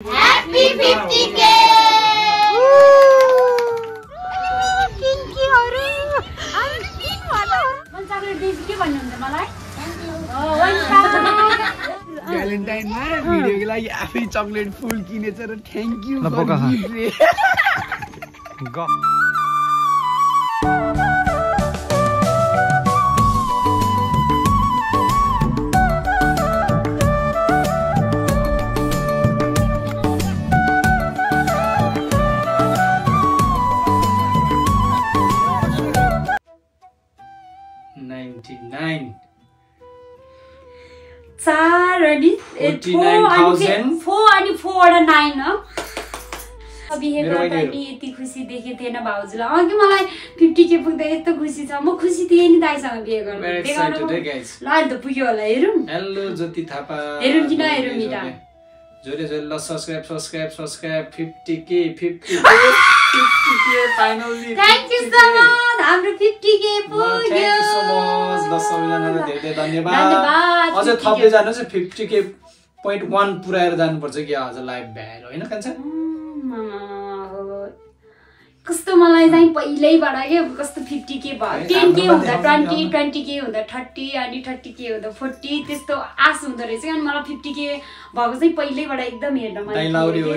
Happy 50K! भ्यालेन्टाइनमा भिडियोको लागि आफै chocolate फुल किनेछ र थ्याङ्क यू यति खुसी देखेको थिएन भाउजूलाई। अघि मलाई फिफ्टी के पुग्दा यस्तो खुसी छ? म खुसी थिएँ नि दाइसँग बिहे गर्नु? ल अहिले त पुग्यो होला हेरौँ। हेलो ज्योति थापा। हेरौँ कि नहेरौँ मिटा? जोरे जोरे ल subscribe subscribe subscribe fifty K fifty fifty K finally thank you so much हाम्रो फिफ्टी के थ्याङ्क पुग्यो। यू सो मच ल सबैजनालाई धेरै धेरै धन्यवाद। अझै 50K. थप्दै जानु चाहिँ फिफ्टी के पोइन्ट वान पुऱ्याएर जानुपर्छ कि आज लाइभ भ्याएर होइन कान्छ? कस्तो मलाई चाहिँ पहिल्यैबाट के कस्तो फिफ्टी के भयो? टेन के हुँदा ट्वेन्टी ट्वेन्टी के हुँदा थर्टी अनि थर्टी के हुँदा फोर्टी त्यस्तो आश हुँदो रहेछ अनि मलाई फिफ्टी के भएको चाहिँ पहिल्यैबाट एकदम हेर्न दाइ लाउरी हो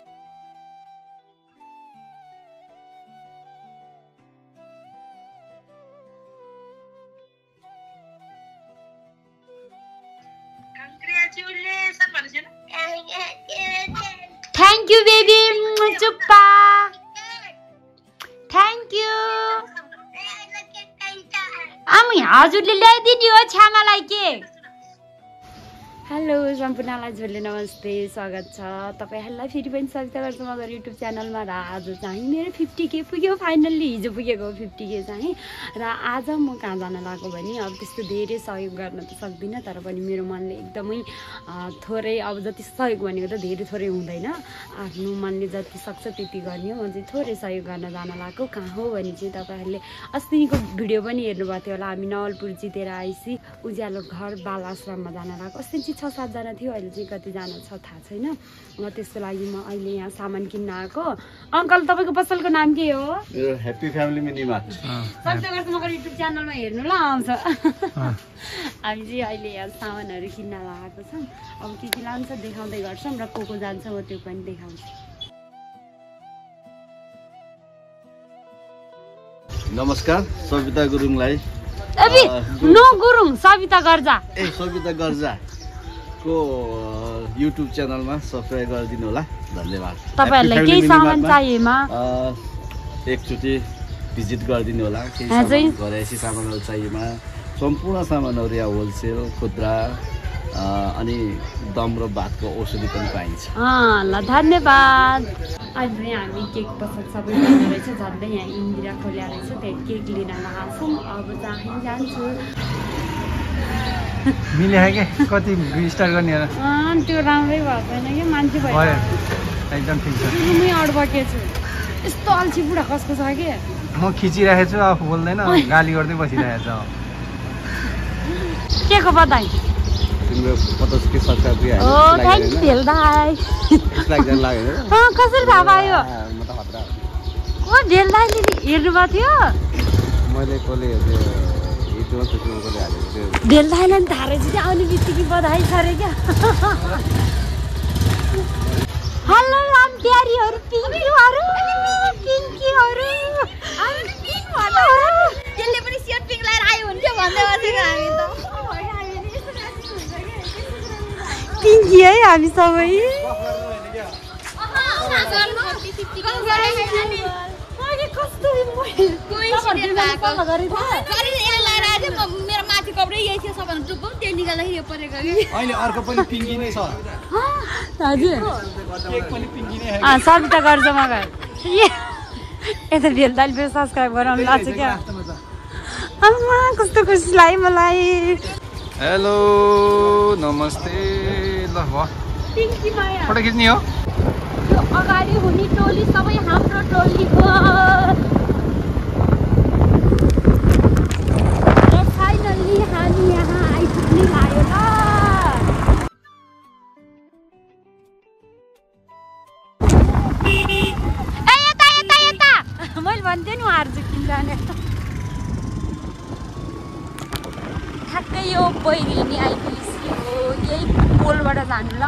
हेलो सम्पूर्णलाई झोले नमस्ते स्वागत छ। तपाईँहरूलाई फेरि पनि सविता गर्छु मगर युट्युब च्यानलमा र आज चाहिँ मेरो फिफ्टी के पुग्यो फाइनल्ली हिजो पुगेको फिफ्टी के चाहिँ। र आज म कहाँ जान लागेको भने अब त्यस्तो धेरै सहयोग गर्न त सक्दिनँ तर पनि मेरो मनले एकदमै थोरै अब जति सहयोग भनेको त धेरै थोरै हुँदैन। आफ्नो मनले जति सक्छ त्यति गर्ने हो म चाहिँ थोरै सहयोग गर्न जान लागेको। कहाँ हो भने चाहिँ तपाईँहरूले अस्तिको भिडियो पनि हेर्नुभएको थियो होला। हामी नवलपुर जितेर आइसी उज्यालो घर बाल आश्रममा जान लागेको। अस्ति चाहिँ छ सातजना थियो अहिले चाहिँ कतिजना छ थाहा छैन। त्यसको लागि म अहिले यहाँ सामान किन्न आएको। अङ्कल तपाईँको पसलको नाम के हो? Happy Family Mini Mart subject Magar YouTube च्यानलमा हेर्नु ल आउँछ। हामी चाहिँ अहिले यहाँ सामानहरू किन्न लगाएको छौँ। अब के के लान्छ देखाउँदै गर्छौँ र को को जान्छ म त्यो पनि देखाउँछु। नमस्कार सविता गुरुङलाई। नो गुरुङ सविता गर्जा। ए सविता गर्जाको युट्युब च्यानलमा सब्सक्राइब गरिदिनु होला। धन्यवाद। तपाईँहरूलाई केही सामान चाहिएमा? एकचोटि भिजिट गरिदिनु होला। केही सामान घरैसी सामानहरू चाहिएमा। सम्पूर्ण सामानहरू यहाँ होलसेल खुद्रा अनि दम र भातको औषधि पनि पाइन्छ। अँ, ल धन्यवाद। अहिले चाहिँ हामी केक पसल सबै जाने रहेछ। झन्डै यहाँ इन्दिरा खोल्या रहेछ। त्यहाँ केक लिन छौँ। अब चाहिँ जान्छु। मिले के? कति स्टार्ट गर्ने त्यो राम्रै भएको छैन कि मान्छे भयो। एकदम ठिक छ। छु। यस्तो अल्छी बुढा कसको छ कि? म खिचिरहेको छु आफू बोल्दैन। गाली गर्दै बसिरहेको छ। के को बधाई तिम्रो पचास के सब्सक्राइब ओ थ्याङ्क भेल दाई लाग्दैन लाग्यो अँ, कसरी थाहा पायो? म त खतरा ओ भेल दाईले हेर्नु भएको थियो? मैले कसले दाईलाई पनि थाहा रहेछ कि आउने बित्तिकै बधाई छ अरे क्या। हेलो पिङ्कीहरू पिङ्कीहरू। त्यसले पनि सेट पिङ लगाएर आयो हुन्थ्यो भन्दै बसेको हामी त। पिङ्की है हामी सबै। मेरो माथि कपडै यही थियो सबभन्दा टुप्पो त्यो निकाल्दाखेरि यो परेको अहिले अर्को पनि पिङ्की नै छ। हजुर। सविता गर्छ मगर। यता भेल दाइले फेरि सब्सक्राइब गराउनु लाग्छ क्या? आमा कस्तो खुसी लाग्यो मलाई। हेलो नमस्ते। ल फोटो खिच्ने हो। अगाडि हुने टोली सबै हाम्रो टोली हो। मिलान ठ्याक्कै यो बैरिनी आइपुगेपछि हो यही पोलबाट जानु ल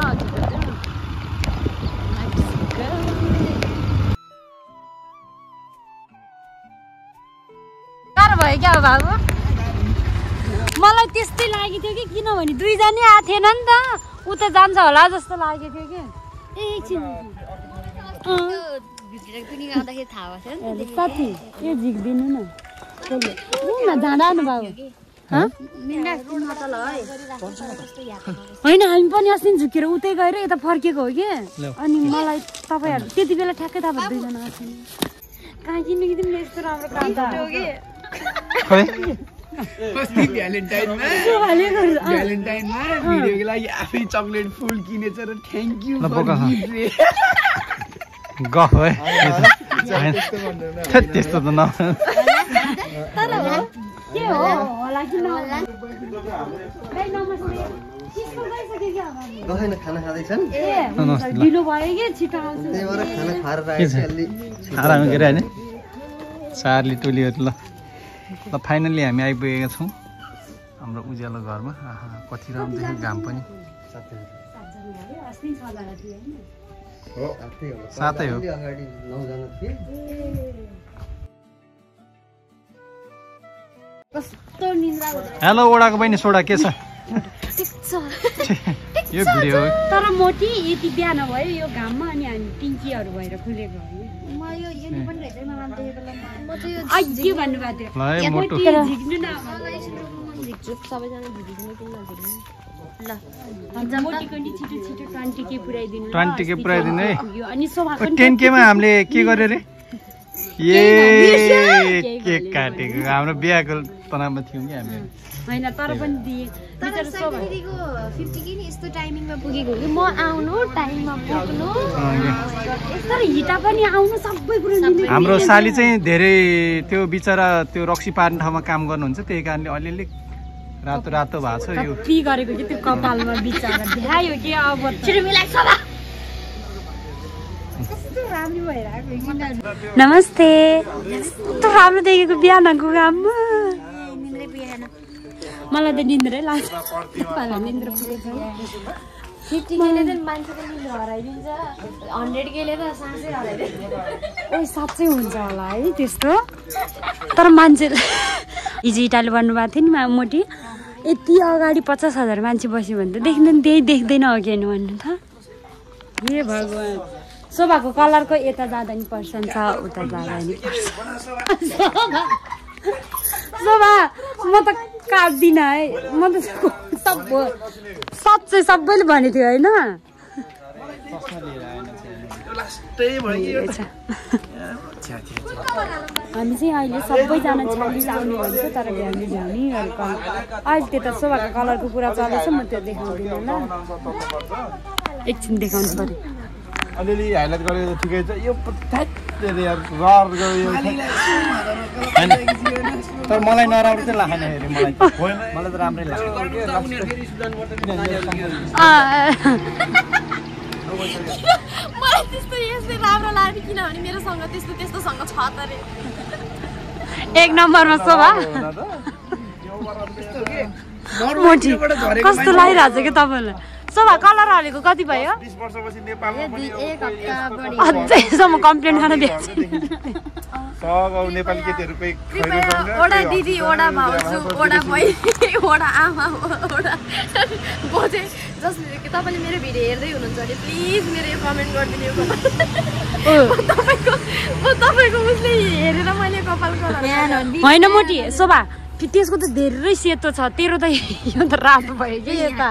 भयो क्या बाबु मलाई त्यस्तै लागेको थियो कि किनभने दुईजना आएको थिएन नि त ऊ त जान्छ होला जस्तो लागेको थियो कि एकछिन यो झिक्दिनु न। होइन हामी पनि अस्ति झुकेर उतै गएर यता फर्केको हो कि? अनि मलाई तपाईँहरू त्यति बेला ठ्याक्कै तपाईँ दुईजना कहाँ किन्नु कि तिमीले यस्तो राम्रो काम लागि आफै चक्लेट फुल किनेछ र थ्याङ्क यू गफ है। त्यस्तो त न। खाना खाँदैछन् के होइन चार्ली टोलीहरू ल ल। फाइनल्ली हामी आइपुगेका छौँ। हाम्रो उज्यालो घरमा। आहा कति राम्रो देख्यो घाम पनि होइन सातै हो अगाडि नौजना थिए हेलो ओडाको बहिनी सोडा के छ यो भिडियो हो तर मोटी यति बिहान भयो यो घाममा अनि हामी टिङ्कीहरू भएर खुलेको हो म यो यो पनि रहेछ मलाई देखेको बेला म चाहिँ यो अहिले के भन्नुभएको थियो। है ट्वेन्टी के पुऱ्याइदिनु ल, 20 के अस्ति पुऱ्याइदिनु है। टेन केमा हामीले के गर्यो रे? ए केक काटेको? हाम्रो बिहाको तनावमा थियौँ कि हामी। होइन तर पनि दिए। फिफ्टी कि नि यस्तो टाइमिङमा पुगेको कि? म आउनु टाइममा पुग्नु। अँ, यो। तर हिटा पनि आउनु सबै कुरो हाम्रो साली चाहिँ धेरै त्यो बिचरा त्यो रक्सी पार्ने ठाउँमा काम गर्नुहुन्छ त्यही कारणले अलिअलि रातो रातो भएको छ यो। कति गरेको कि त्यो कपालमा बिचरा। भ्यायो कि अब छिटो मिलाइ सभा। नमस्ते। कस्तो राम्रो देखेको बिहानको पुगेन। मलाई त निन्द्रै लाग्छ। फिफ्टी केले त मान्छेको निन्द्रा हराइदिन्छ हन्ड्रेड केले त सासै हराइदिन्छ ओ साँच्चै हुन्छ होला है त्यस्तो तर. मान्छे हिजो इटाले भन्नुभएको थियो नि मा मोटी यति अगाडि पचास हजार मान्छे बस्यो भने त देख्दैन त्यही देख्दैन हो कि भन्नु त हे भगवान्. शोभाको कलरको यता जाँदा नि पर्सन छ उता जाँदा नि शोभा म त काट्दिनँ है म त सब साँच्चै सबैले भनेको थियो होइन? हामी चाहिँ अहिले सबैजना छ्यालिस आउने भन्छ तर भ्याउने भ्याउनेहरू अहिले त्यो त शोभाको कलरको कुरा चलेछ म त्यो देखाउँदिनँ ल। एकछिन देखाउनु पऱ्यो। अलिअलि हाइलाइट गरेको त ठिकै छ यो तर मलाई नराम्रो चाहिँ लागेन हेरे मलाई मलाई त राम्रै लाग्यो मलाई त्यस्तो यस्तै राम्रो लाग्यो किनभने मेरोसँग त्यस्तो त्यस्तोसँग छ त रे एक नम्बरमा शोभा मोटी कस्तो लागिरहेको छ कि तपाईँलाई शोभा कलर हालेको कति भयो? एक हप्ता बढी अझैसम्म कम्प्लेन गर्न कृपया ओडा दिदी ओडा भाउजू ओडा बहिनी ओडा आमा ओडा बोजे जसले कि तपाईँले मेरो भिडियो हेर्दै हुनुहुन्छ भने प्लिज मेरो यो कमेन्ट गरिदिनु। तपाईँको म तपाईँको उसले हेरेर मैले कपाल होइन मोटी शोभा त्यसको त धेरै सेतो छ तेरो त यो त रातो भयो कि यता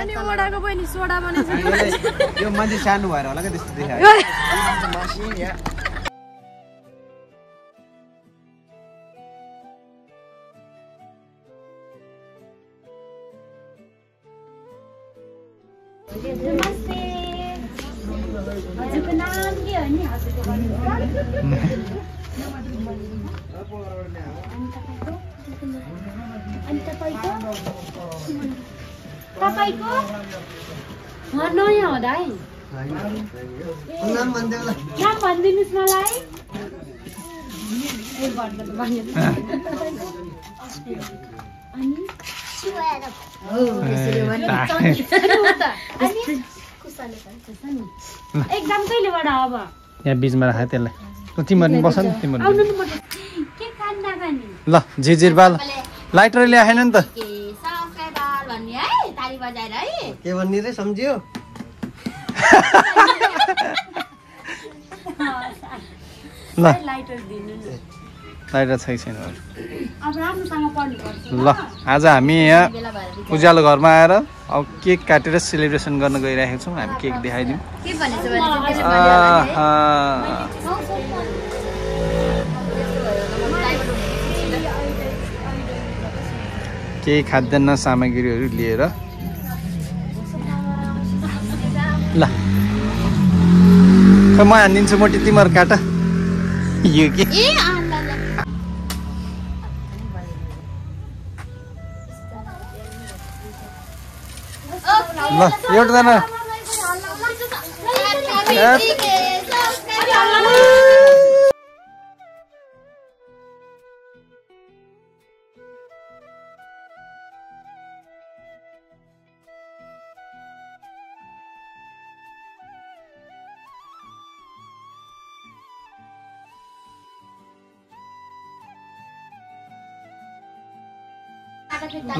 अनि ओडाको बहिनी सोडा बनाइसक्यो यो मान्छे सानो भएर होला क्या त्यस्तो देखायो। हजुरको नाम के हो नि? हजुरको अनि तपाईँको? तपाईँको? नयाँ होला है नाम भनिदिनुहोस् मलाई? एक्जाम कहिलेबाट अब? यहाँ बिचमा राख त्यसलाई। तिमीहरू नि बस नि तिमीहरू आउनु नि म के खान नखाने ल झिझिर बाल। लाइटर ल्याएन नि त। भन्ने है ताली बजाएर है। के भन्ने रे सम्झियो? ल। लाइटर दिनु न। लाइटर छैन छैन। अब राम्रोसँग पढ्नुपर्छ। ल आज हामी यहाँ उज्यालो घरमा आएर अब केक काटेर सेलिब्रेसन गर्न गइरहेको छौँ। हामी केक देखाइदिउँ। केही खाद्यान्न सामग्रीहरू लिएर ल खै म हानिदिन्छु मोटी तिमीहरू काट यो के ला। ल एउटाजना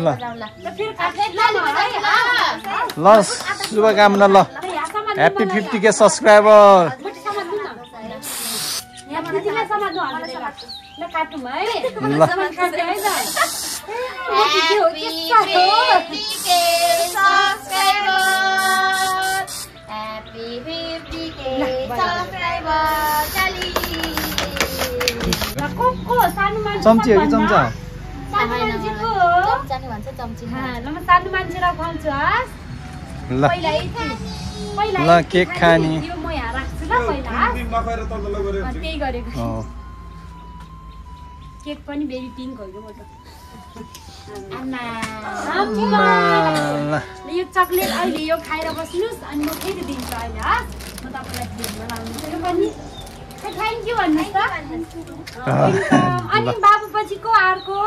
ल। ल शुभकामना ल। ह्याप्पी फिफ्टी के सब्सक्राइबर ल। काटौँ है ल काट्यो है त Happy 50k subscriber. Charlie. ल को को सानो मान्छे चम्ची हो कि चम्चा। ल। केक खाने, केक पनि बेबी पिङ्क यो चक्लेट अहिले यो खाएर बस्नुहोस् अनि म फेरि दिन्छु अहिले हस्। म तपाईँलाई फ्रिजमा पनि। थ्याङ्क यू भन्नुहोस् त वेलकम। अनि बाबु पछि को? अर्को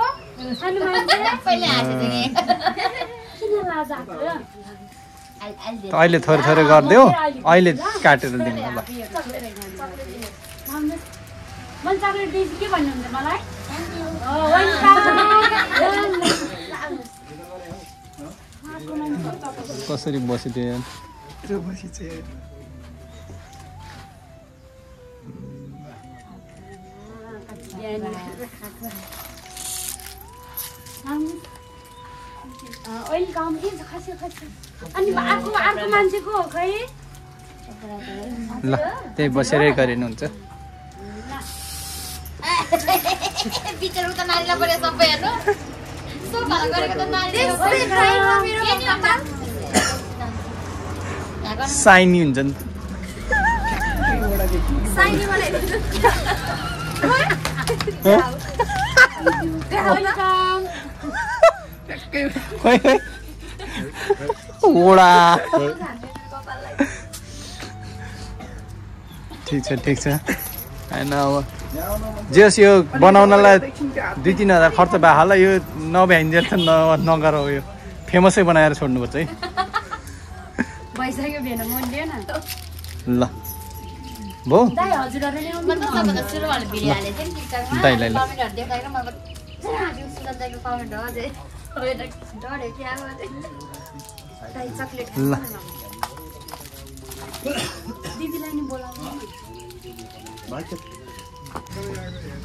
अहिले थोरै थोरै गरिदेऊ अहिले। काटेर दिनु ल मन चक्लेट दिएपछि के भन्नुहुन्छ मलाई? वेलकम कसरी बसिदियो। चाहिँ वेलकम के छ खस्यो खस्यो अनि अर्को अर्को मान्छेको हो खै ल त्यही बसेरै गरिनुहुन्छ बिचरा नानीलाई पऱ्यो सबै हेर्नु। साइनी हुन्छ नि ओडा ठिक छ ठिक छ होइन अब जे होस् यो बनाउनलाई दुई तिन हजार खर्च भयो होला यो नभ्याइन्जेल त न नगर यो फेमसै बनाएर छोड्नुपर्छ है ल भो दाइ हजुरहरू नै म त सबभन्दा सुरुवाले भिडियो हालेको थिएँ नि टिकटकमा दाइ, दाइ, ल। कमेन्टहरू देखाएर म अब सुन्दर दाइको कमेन्ट हो अझै डढ्यो क्या दाइ चक्लेट ल दिदीलाई नि बोलाउनु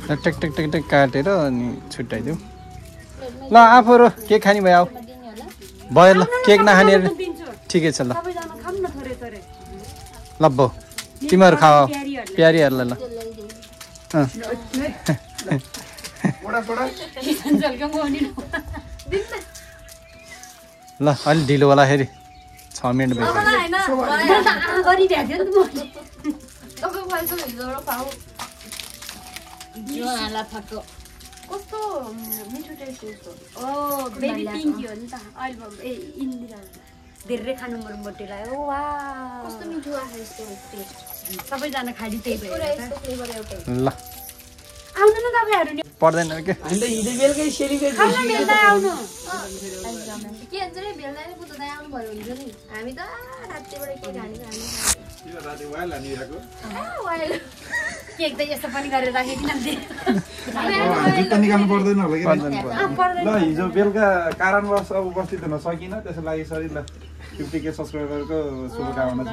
टक टक टक टक काटेर अनि छुट्याइदिउँ। ल आफूहरू के खाने भयो आऊ। भयो ल केक नखानेहरू दिन्छु ठिकै छ ल। सबैजना खाऊँ न थोरै थोरै। ल भो तिमीहरू खाऊ प्यारीहरूलाई। ल। ल अलिक ढिलो होला फेरि। छ मिनट भयो गरिरहेको थियो नि त जुवाला फक्को कस्तो मिठो टेस्ट यस्तो। ओ बेबी पिङ्की हो नि त अहिले म- ए इन्दिरा धेरै खानु मन बटेलाई ओ वा कस्तो मिठो आएको यस्तो टेस्ट सबैजना खालि त्यही ल। आउनु न तपाईँहरू नि। पर्दैन के अन्त हिजो बेलुकै सेलिब्रेट खाना बेल्दा आउनु। के भन्छ नि बेलुका नै बुझ्दा आउनु भयो हुन्छ नि। हामी त रातिबाट के खाने खाने केक त यस्तो पनि गरेर राखेको जुत्ता निकाल्नु पर्दैन होला कि ल हिजो बेलुका कारणवश अब उपस्थित हुन सकिनँ त्यसको लागि सरी ल फिफ्टी के सब्सक्राइबरको शुभकामना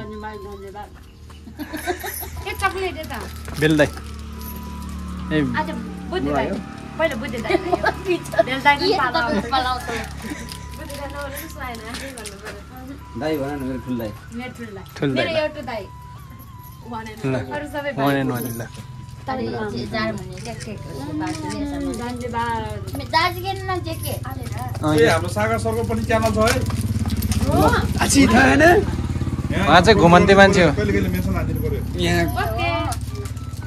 छ। धन्यवाद धन्यवाद के चक्लेट यता बेलुदै। ए आज बुद्धि दाइ। पहिला दाइ भन न मेरो मेरो ठुलो दाइ ठुलो मेरो दाइ। एउटा दाइ। भनेन अरू सबै वान एन्ड वान ल। हाम्रो सागर सरको पनि च्यानल छ है। उहाँ चाहिँ घुमन्ते मान्छे हो।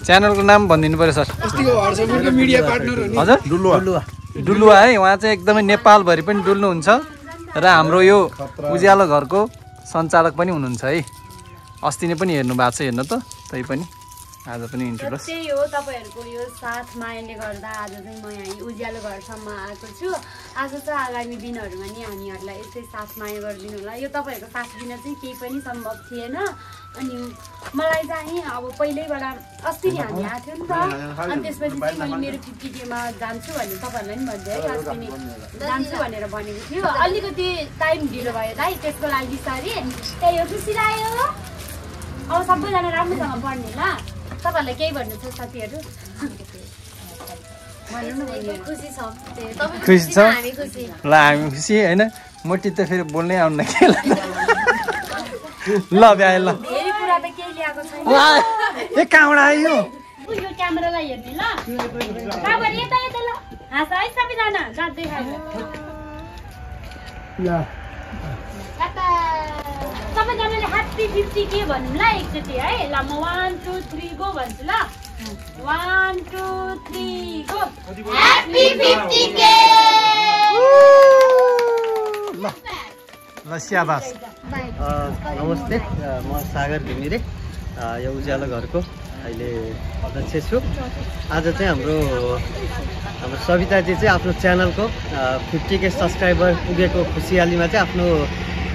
च्यानलको नाम भनिदिनु पऱ्यो सर। अस्तिको हर्षपुरको मिडिया पार्टनर हो नि। हजुर? डुलुवा। डुलुवा। है उहाँ चाहिँ एकदमै नेपालभरि पनि डुल्नुहुन्छ। र हाम्रो यो उज्यालो घरको सञ्चालक पनि हुनुहुन्छ है। अस्ति नै पनि हेर्नु भएको छ हेर्नु त तै पनि आज पनि त्यही हो तपाईँहरूको यो साथ मायाले गर्दा आज चाहिँ म यहाँ उज्यालो घरसम्म आएको छु। आज चाहिँ आगामी दिनहरूमा नि हामीहरूलाई यस्तै साथ माया गरिदिनु होला। यो तपाईँहरूको साथ दिन चाहिँ केही पनि सम्भव थिएन। अनि मलाई चाहिँ अब पहिल्यैबाट अस्ति नै हामी आएको थियो नि त। अनि त्यसपछि चाहिँ मैले मेरो फिफ्टी केमा जान्छु भनेर तपाईँहरूलाई पनि भनिदिएँ है अस्ति नै। जान्छु भनेर भनेको थियो। अलिकति टाइम ढिलो भयो दाइ त्यसको लागि सरी त्यही हो खुसी लाग्यो। अब सबैजना राम्रोसँग पढ्ने ल। तपाईँहरूलाई केही भन्नु छ साथीहरू। खुसी छ। ल हामी खुसी होइन? मोटी त फेरि बोल्नै आउन्न के ल ल भ्याए ल। धेरै कुरा त केही ल्याएको छैन। वा, ए कहाँबाट आयो? क्यामेरालाई हेर्ने ल। कहाँबाट? यता यता ल। हाँस है सबैजना जात देखाएर। सबैजनाले ह्याप्पी फिफ्टी के भनौँ ल एकचोटि है? ल म वान टू थ्री गो भन्छु ल। वान टू थ्री गो ल स्याबास। अ, नमस्ते। अ, म सागर घिमिरे यो उज्यालो घरको अहिले अध्यक्ष छु। आज चाहिँ हाम्रो हाम्रो सविताजी चाहिँ आफ्नो च्यानलको फिफ्टी के सब्सक्राइबर पुगेको खुसियालीमा चाहिँ आफ्नो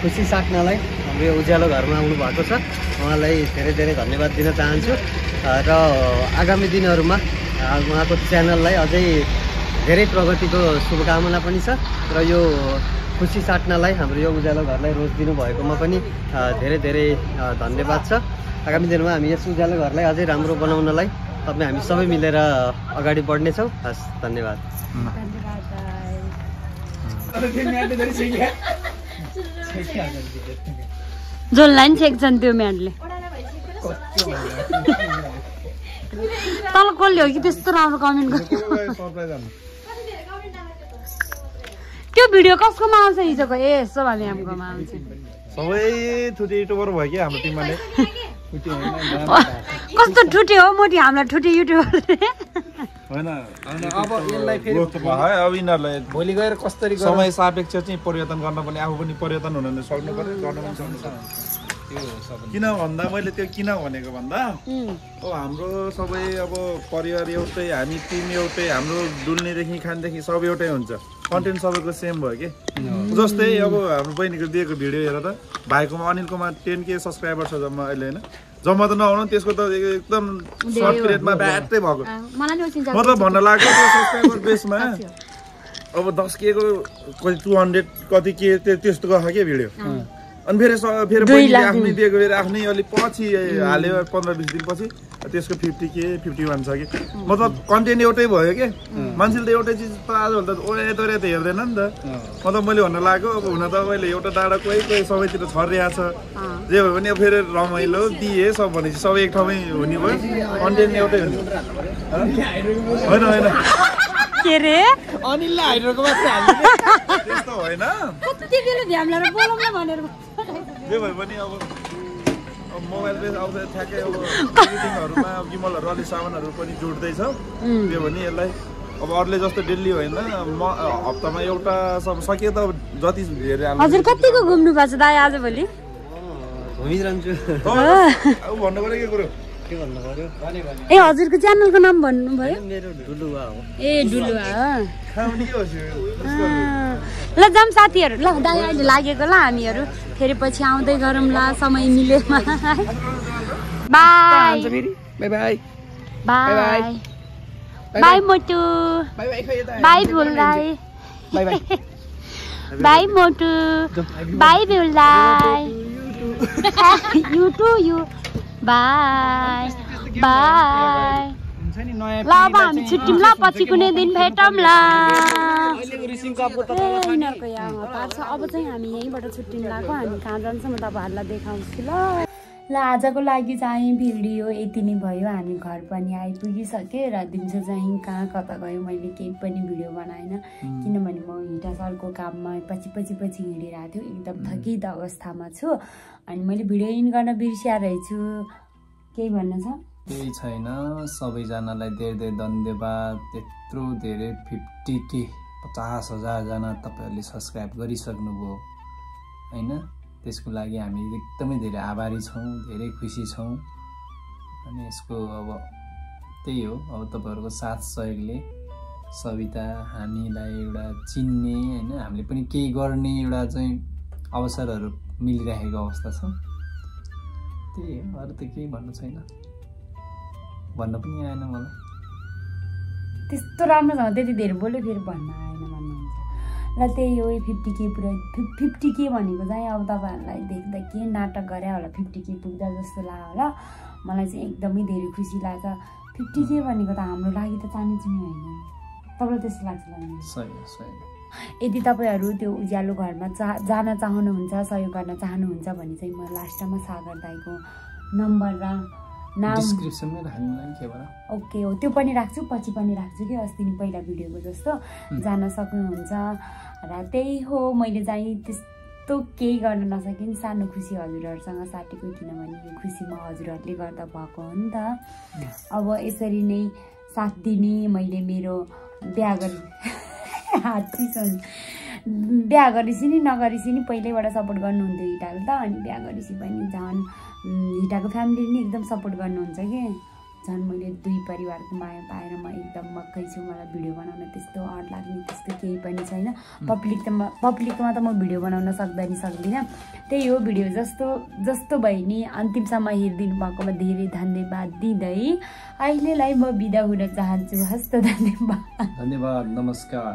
खुसी साट्नलाई यो उज्यालो घरमा आउनु भएको छ। उहाँलाई धेरै धेरै धन्यवाद दिन चाहन्छु। र आगामी दिनहरूमा उहाँको च्यानललाई अझै धेरै प्रगतिको शुभकामना पनि छ। र यो खुसी साट्नलाई हाम्रो यो उज्यालो घरलाई रोज दिनुभएकोमा पनि धेरै धेरै धन्यवाद छ। आगामी दिनमा हामी यस उज्यालो घरलाई अझै राम्रो बनाउनलाई तपाईँ हामी सबै मिलेर अगाडि बढ्नेछौँ। हस् धन्यवाद। जसलाई नि छेक्छन् त्यो म्याडले। तल कसले हो कि त्यस्तो राम्रो कमेन्ट हाल्नु त्यो भिडियो कसकोमा आउँछ हिजोको? ए यसो भने हाम्रोमा आउँछ। सबै थुटी युट्युबर भयो कि हाम्रो टिममा कस्तो ठुटे हो मोटी हामीलाई ठुटे युट्युबर भोलि गएर कसरी? समय सापेक्ष चाहिँ परिवर्तन गर्न पनि आफू पनि परिवर्तन हुन सक्नु पर्यो गर्न पनि सक्नु किन भन्दा मैले त्यो किन भनेको भन्दा अब हाम्रो सबै अब परिवार एउटै हामी टिम एउटै हाम्रो डुल्नेदेखि खानदेखि सब एउटै हुन्छ। कन्टेन्ट सबैको सेम भयो कि? जस्तै अब हाम्रो बहिनीको दिएको भिडियो हेर त भाइकोमा अनिलकोमा टेन के सब्सक्राइबर छ जम्मा अहिले होइन? जम्मा त नहुनु त्यसको त एकदम सर्ट पिरियडमा ब्याटै भएको। मतलब भन्न लाग्यो सब्सक्राइबर बेसमा अब दस के को कति टु हन्ड्रेड कति के त्यो- त्यस्तो गएको क्या भिडियो। अनि फेरि स- फेरि बहिनीले आफ्नै दिएको फेरि आफ्नै अलिक पछि हाल्यो पन्ध्र बिस दिनपछि त्यसको फिफ्टी के फिफ्टी वान छ कि। मतलब कन्टेन्ट एउटै भयो कि? मान्छेले त एउटै चिज त आजभोलि त ओरे तोरे त हेर्दैन नि त। मतलब मैले भन्न लाग्यो अब हुन त मैले एउटा डाँडा कोही कोही सबैतिर छरिरहेको छ। जे भयो भने अब फेरि रमाइलो दिए सब भनेपछि सबै एक ठाउँमै हुने भयो। कन्टेन्ट एउटै हुने। होइन होइन। के रे? अनिललाई हाइड्रोको मात्रै हाल्नु। त्यस्तो होइन। कति बेला भ्यामलाई बोलाउँ न भनेर। जे भए पनि अब अब मोबाइल आउँछ ठ्याक्कै अब एडिटिङहरूमा गिमलहरू अलिक सामानहरू पनि जोड्दैछ त्यो भने यसलाई अब अरूले जस्तो डेली होइन म हप्तामा एउटा सकियो त जति हजुर कतिको घुम्नु भएको छ दाइ आजभोलि घुमिरहन्छु। अब भन्नु पऱ्यो के कुरो? के भन्नु पर्यो ए हजुरको च्यानलको नाम भन्नुभयो? मेरो डुलुवा हो। ए डुलुवा हो। ल जाऊँ साथीहरू। ल दाइ अहिले लागेको ल हामीहरू। फेरि पछि आउँदै गरौँ ल समय मिलेमा bye bye bye bye bye मोटु। बाई खै यता बाई मोटु। Bye भुलराई you too you bye bye ल अब हामी छुट्यौँ ल पछि कुनै दिन भेटौँ ल ए, यिनीहरूको यहाँ पार्छ। अब चाहिँ हामी यहीँबाट छुट्टिनु लाग्यो हामी कहाँ जान्छौँ म तपाईँहरूलाई देखाउँछु ल। ल आजको लागि चाहिँ भिडियो यति नै भयो। हामी घर पनि आइपुगिसक्यो र दिउँसो चाहिँ कहाँ कता गयो मैले केही पनि भिडियो बनाएन किनभने म हिटा सरको काममा पछि पछि पछि हिँडिरहेको थियो। एकदम थकित अवस्थामा छु। अनि मैले भिडियो इन गर्न बिर्सिया रहेछु। केही भन्नु छ? केही छैन। सबैजनालाई धेरै धेरै धन्यवाद। त्यत्रो धेरै फिफ्टी के पचास हजारजना तपाईँहरूले सब्सक्राइब गरिसक्नुभयो होइन? त्यसको लागि हामी एकदमै धेरै आभारी छौँ धेरै खुसी छौँ। अनि यसको अब त्यही हो। अब तपाईँहरूको साथ सहयोगले सविता हामीलाई एउटा चिन्ने होइन? हामीले पनि केही गर्ने एउटा चाहिँ अवसरहरू मिलिरहेको अवस्था छ। त्यही हो। अरू त केही भन्नु छैन। भन्न पनि आएन मलाई। त्यस्तो राम्रोसँग त्यति धेरै बोल्यो फेरि भन्न आएन भन्नुहुन्छ। र त्यही हो फिफ्टी के पुरा फिफ्टी के भनेको चाहिँ अब तपाईँहरूलाई देख्दा के नाटक गरे होला फिफ्टी के पुग्दा जस्तो लाग्यो होला। मलाई चाहिँ एकदमै धेरै खुसी लाग्छ। फिफ्टी के भनेको त हाम्रो लागि त चानी चुनी होइन। तपाईँलाई त्यस्तो लाग्छ सही यदि तपाईँहरू त्यो उज्यालो घरमा चा जान चाहनुहुन्छ सहयोग गर्न चाहनुहुन्छ भने चाहिँ म लास्टमा सागर दाईको नम्बर र नाम। डिस्क्रिप्सनमै राख्नुलाई नि के भएर ओके हो त्यो पनि राख्छु पछि पनि राख्छु कि? अस्ति नि पहिला भिडियोको जस्तो। जान सक्नुहुन्छ। र त्यही हो मैले चाहिँ त्यस्तो केही गर्न नसकिन्। सानो खुसी हजुरहरूसँग साटेको किनभने यो खुसी म हजुरहरूले गर्दा भएको हो नि त। अब यसरी नै साथ दिने मैले मेरो बिहा गरी हात बिहा गरेपछि नि नगरेपछि नि पहिल्यैबाट सपोर्ट गर्नुहुन्थ्यो हिटाले त अनि बिहा गरेपछि पनि झन् हिटाको फ्यामिलीले नि एकदम सपोर्ट गर्नुहुन्छ कि? झन् मैले दुई परिवारको माया पाएर म एकदम मक्कै छु मलाई भिडियो बनाउन त्यस्तो अड लाग्ने त्यस्तो केही पनि छैन। पब्लिक त म पब्लिकमा त म भिडियो बनाउन सक्दा नि सक्दिनँ। त्यही हो भिडियो जस्तो जस्तो भए नि अन्तिमसम्म हेरिदिनु भएकोमा धेरै धन्यवाद दिँदै। अहिलेलाई म बिदा हुन चाहन्छु। हस्त धन्यवाद। धन्यवाद नमस्कार।